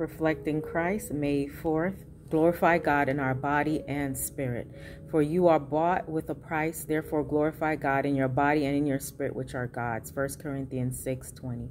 reflecting Christ, May 4th. Glorify God in our body and spirit. For you are bought with a price, therefore glorify God in your body and in your spirit, which are God's. 1 Corinthians 6 20.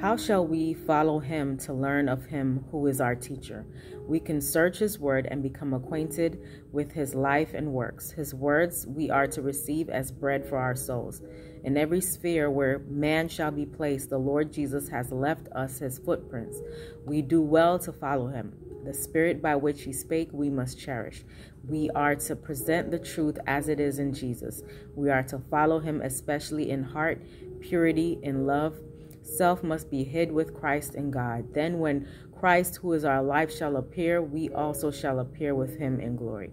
How shall we follow him to learn of him who is our teacher? We can search his word and become acquainted with his life and works. His words we are to receive as bread for our souls. In every sphere where man shall be placed, the Lord Jesus has left us his footprints. We do well to follow him. The spirit by which he spake we must cherish. We are to present the truth as it is in Jesus. We are to follow him, especially in heart, purity, in love. Self must be hid with Christ in God. Then, when Christ, who is our life, shall appear, we also shall appear with him in glory.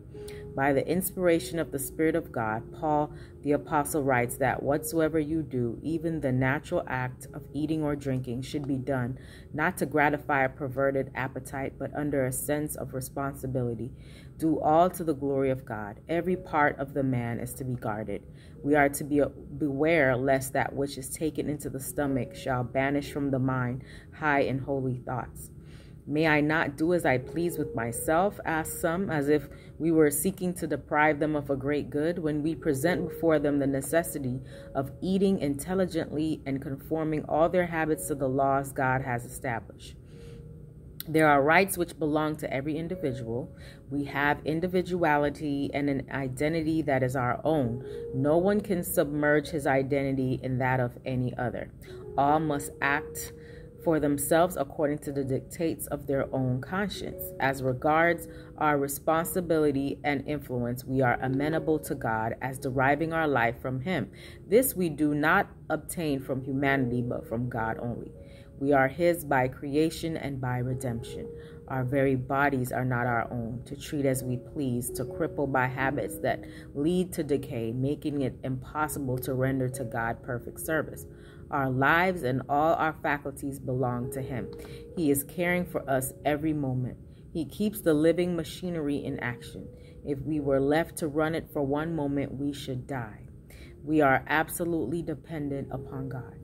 By the inspiration of the Spirit of God, Paul the Apostle writes that whatsoever you do, even the natural act of eating or drinking, should be done not to gratify a perverted appetite, but under a sense of responsibility. Do all to the glory of God. Every part of the man is to be guarded. We are to be beware lest that which is taken into the stomach shall banish from the mind high and holy thoughts. May I not do as I please with myself, asked some, as if we were seeking to deprive them of a great good, when we present before them the necessity of eating intelligently and conforming all their habits to the laws God has established. There are rights which belong to every individual. We have individuality and an identity that is our own. No one can submerge his identity in that of any other. All must act for themselves according to the dictates of their own conscience. As regards our responsibility and influence, we are amenable to God as deriving our life from Him. This we do not obtain from humanity, but from God only. We are His by creation and by redemption. Our very bodies are not our own, to treat as we please, to cripple by habits that lead to decay, making it impossible to render to God perfect service. Our lives and all our faculties belong to Him. He is caring for us every moment. He keeps the living machinery in action. If we were left to run it for one moment, we should die. We are absolutely dependent upon God.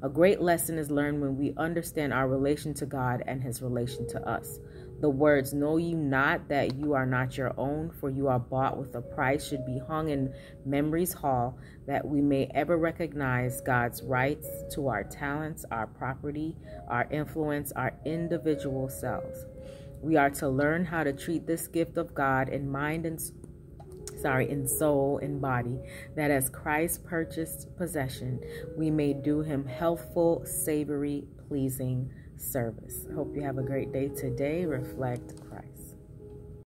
A great lesson is learned when we understand our relation to God and His relation to us. The words, Know you not that you are not your own, for you are bought with a price, should be hung in memory's hall, that we may ever recognize God's rights to our talents, our property, our influence, our individual selves. We are to learn how to treat this gift of God in mind and sorry, in soul and body, that as Christ purchased possession, we may do him healthful, savory, pleasing service. Hope you have a great day today. Reflect Christ.